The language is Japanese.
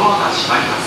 ドアが閉まります